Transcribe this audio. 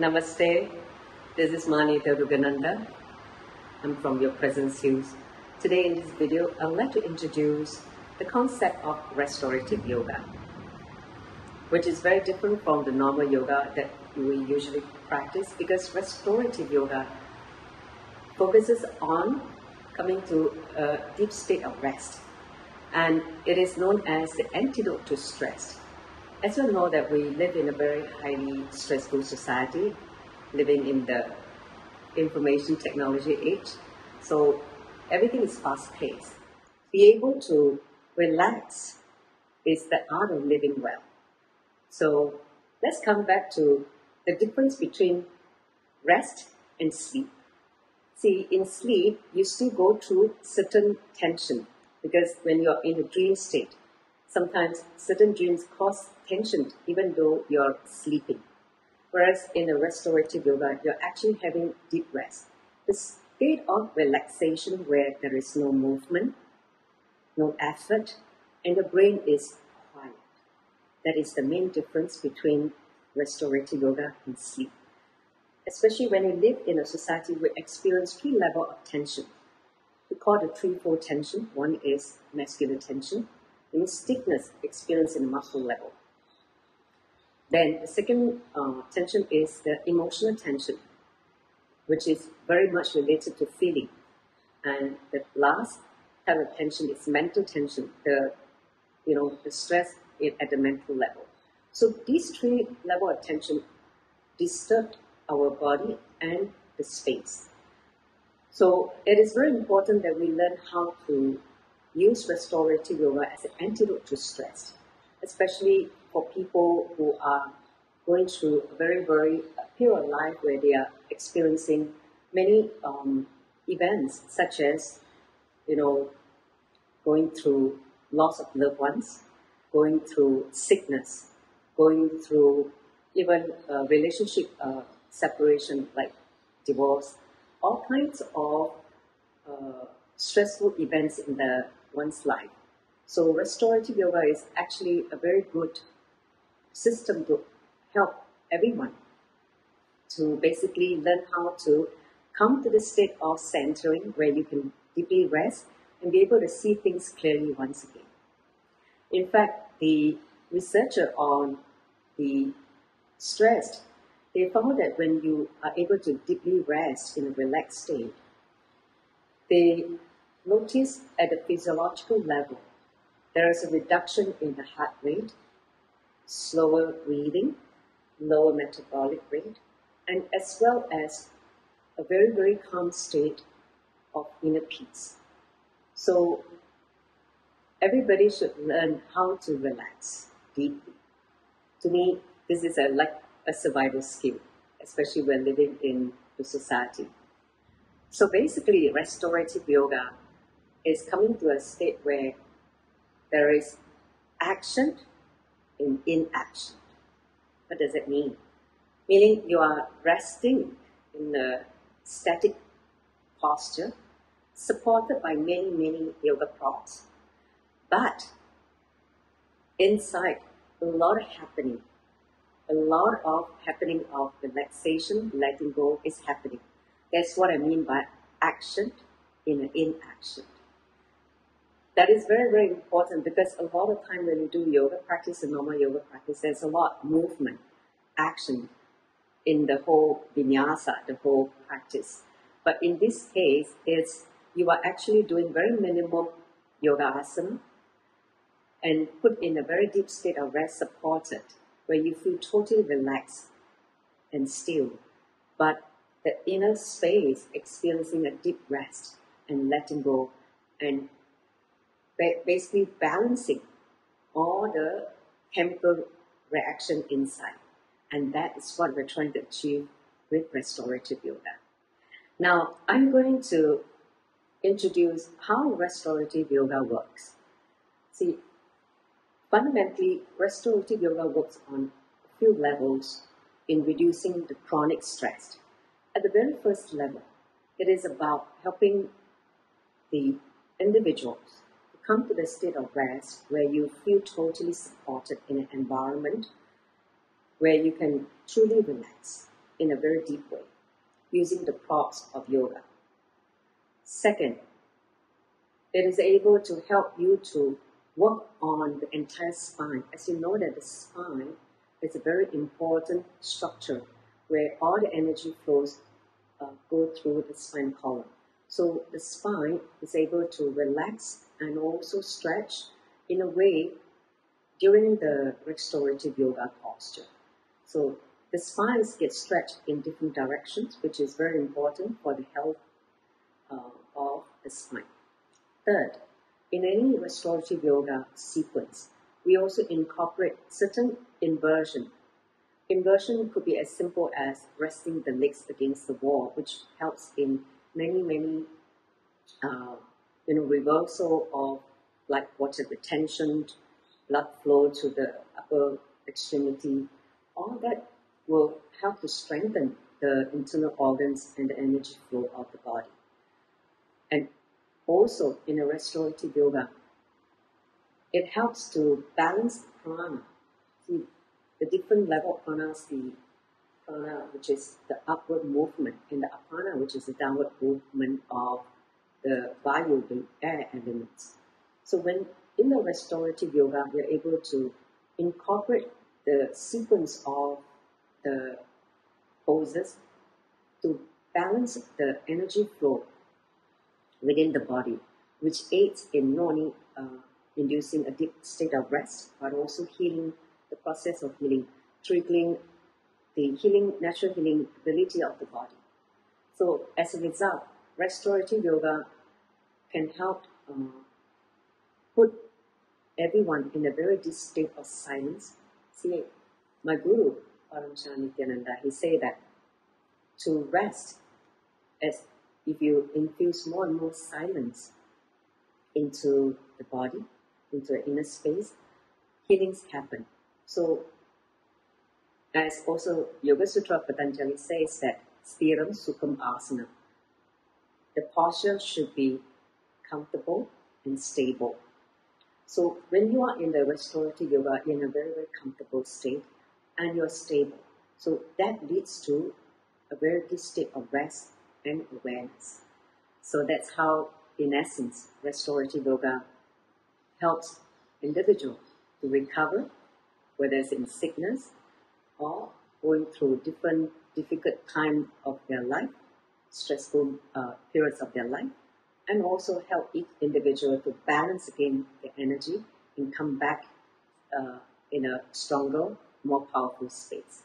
Namaste. This is Mani Durgananda. I'm from Your Presence Hills. Today in this video, I'd like to introduce the concept of restorative yoga, which is very different from the normal yoga that we usually practice because restorative yoga focuses on coming to a deep state of rest and it is known as the antidote to stress. As you know that we live in a very highly stressful society, living in the information technology age, so everything is fast paced. Be able to relax is the art of living well. So let's come back to the difference between rest and sleep. See, in sleep, you still go through certain tension because when you're in a dream state, sometimes certain dreams cause tension even though you're sleeping. Whereas in a restorative yoga, you're actually having deep rest. The state of relaxation where there is no movement, no effort, and the brain is quiet. That is the main difference between restorative yoga and sleep. Especially when you live in a society where we experience three levels of tension. We call the threefold tension. One is muscular tension, means stiffness experienced in muscle level. Then the second uh, tension is the emotional tension, which is very much related to feeling. And the last type of tension is mental tension, the you know the stress at the mental level. So these three level of tension disturb our body and the space. So it is very important that we learn how to use restorative yoga as an antidote to stress, especially for people who are going through a very, very period of life where they are experiencing many um, events, such as, you know, going through loss of loved ones, going through sickness, going through even uh, relationship uh, separation like divorce, all kinds of uh, stressful events in the one's life. So restorative yoga is actually a very good system to help everyone to basically learn how to come to the state of centering where you can deeply rest and be able to see things clearly once again. In fact, the researcher on the stressed, they found that when you are able to deeply rest in a relaxed state, they notice at the physiological level there is a reduction in the heart rate, slower breathing, lower metabolic rate, and as well as a very, very calm state of inner peace. So everybody should learn how to relax deeply. To me, this is a, like a survival skill, especially when living in the society. So basically, restorative yoga is coming to a state where there is action in inaction. What does it mean? Meaning you are resting in a static posture, supported by many, many yoga props. But inside, a lot of happening. A lot of happening of relaxation, letting go is happening. That's what I mean by action in inaction. That is very, very important because a lot of time when you do yoga practice, a normal yoga practice, there's a lot of movement, action in the whole vinyasa, the whole practice. But in this case, it's you are actually doing very minimal yoga asana and put in a very deep state of rest supported where you feel totally relaxed and still. But the inner space experiencing a deep rest and letting go and basically balancing all the chemical reaction inside. And that is what we're trying to achieve with restorative yoga. Now, I'm going to introduce how restorative yoga works. See, fundamentally, restorative yoga works on a few levels in reducing the chronic stress. At the very first level, it is about helping the individuals come to the state of rest where you feel totally supported in an environment where you can truly relax. in a very deep way using the props of yoga. Second, it is able to help you to work on the entire spine. As you know that the spine is a very important structure where all the energy flows uh, go through the spine column. So the spine is able to relax and also stretch in a way during the restorative yoga posture. So the spines get stretched in different directions, which is very important for the health uh, of the spine. Third, in any restorative yoga sequence, we also incorporate certain inversion. Inversion could be as simple as resting the legs against the wall, which helps in many, many, uh, you know, reversal of like water retention, blood flow to the upper extremity. All that will help to strengthen the internal organs and the energy flow of the body. And also in a restorative yoga, it helps to balance the prana. See, the different level of prana, the prana, which is the upward movement, and the apana, which is the downward movement of the vayu, the air elements. So when in the restorative yoga, you're able to incorporate the sequence of the poses to balance the energy flow within the body, which aids in not only uh, inducing a deep state of rest, but also healing the process of healing, triggering the healing, natural healing ability of the body. So as a result, restorative yoga can help uh, put everyone in a very deep state of silence. See, my guru, Paramahamsa Nithyananda, he said that to rest as if you infuse more and more silence into the body, into the inner space, healings happen. So, as also Yoga Sutra Patanjali says that Stiram Sukham Asana, the posture should be comfortable and stable. So when you are in the restorative yoga, you're in a very, very comfortable state and you're stable. So that leads to a very good state of rest and awareness. So that's how, in essence, restorative yoga helps individual to recover, whether it's in sickness or going through different difficult time of their life, stressful uh, periods of their life, and also help each individual to balance again their energy and come back uh, in a stronger, more powerful space.